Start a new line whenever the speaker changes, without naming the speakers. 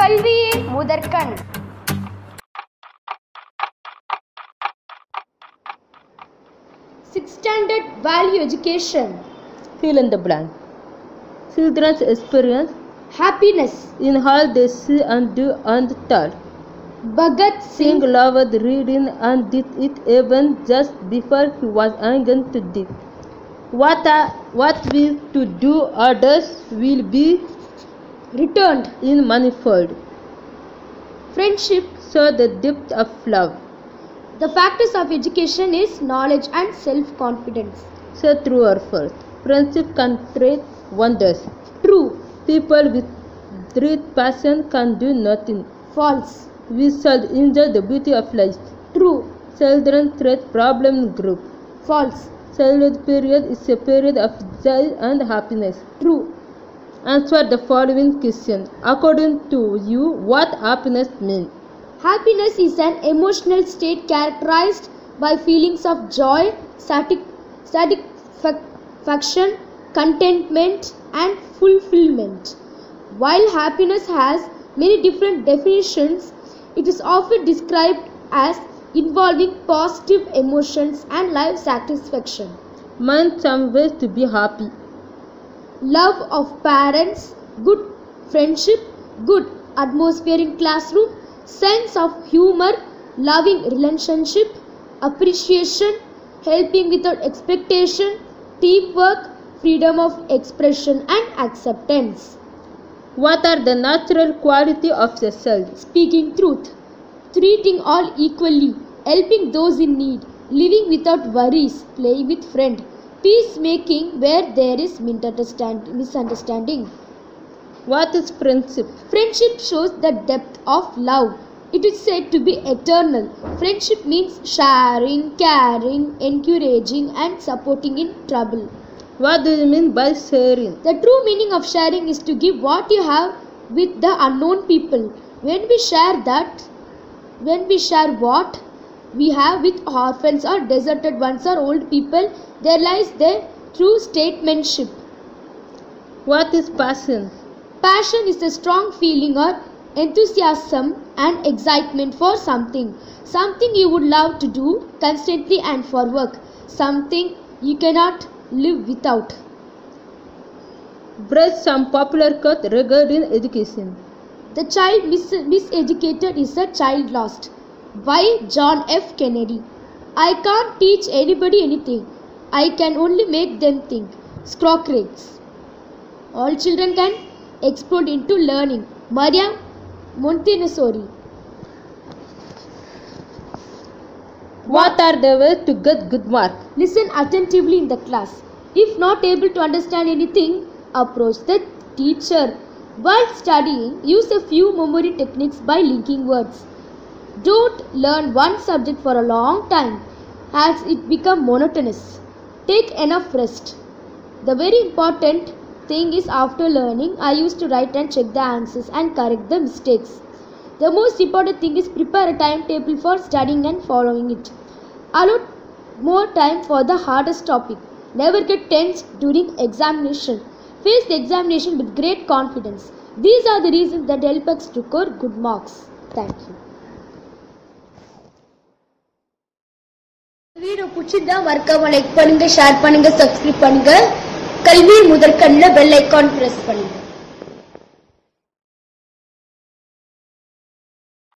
கல்வியே முதற்கண் Sixth standard value education.
Fill in the blank. Children's experience
Happiness.
in all they see and do and tell.
Bhagat
Singh
Singh.
loved reading and did it even just before he was going to deep. What, are, what we to do others will be
Returned.
in manifold.
Friendship.
So the depth of love.
The factors of education is knowledge and self-confidence.
So true or false. Friendship can create wonders.
True.
People with great passion can do nothing.
False.
We shall enjoy the beauty of life.
True.
Children threat problem group.
False.
Childhood period is a period of joy and happiness.
True.
Answer the following question. According to you, what happiness means?
Happiness is an emotional state characterized by feelings of joy, satisfaction, contentment, and fulfillment. While happiness has many different definitions, it is often described as involving positive emotions and life satisfaction.
Mind some ways to be happy.
Love of parents, good friendship, good atmosphere in classroom, sense of humor, loving relationship, appreciation, helping without expectation, teamwork, freedom of expression and acceptance.
What are the natural quality of the child?
Speaking truth, treating all equally, helping those in need, living without worries, playing with friend, peacemaking where there is misunderstanding.
What is friendship?
Friendship shows the depth of love. It is said to be eternal. Friendship means sharing, caring, encouraging, and supporting in trouble.
What do you mean by sharing?
The true meaning of sharing is to give what you have with the unknown people. When we share that, when we share what we have with orphans or deserted ones or old people, there lies the true statesmanship.
What is passion?
Passion is the strong feeling or enthusiasm and excitement for something. Something you would love to do constantly and for work. Something you cannot live without.
Brush some popular quote regarding education.
The child mis- miseducated is a child lost. By John F. Kennedy. I can't teach anybody anything. I can only make them think. Socrates. All children can explode into learning. Maria Montessori.
What are the ways to get good mark?
Listen attentively in the class. If not able to understand anything, approach the teacher. While studying, use a few memory techniques by linking words. Don't learn one subject for a long time as it become monotonous. Take enough rest. The very important thing is after learning, I used to write and check the answers and correct the mistakes. The most important thing is prepare a timetable for studying and following it. Allot more time for the hardest topic. Never get tense during examination. Face the examination with great confidence. These are the reasons that help us to score good marks. Thank you. பிடிச்சிருந்தா மறக்காம like பண்ணுங்க share பண்ணுங்க subscribe பண்ணுங்க. கல்வி முதற்கண்ணில் bell icon press பண்ணுங்க.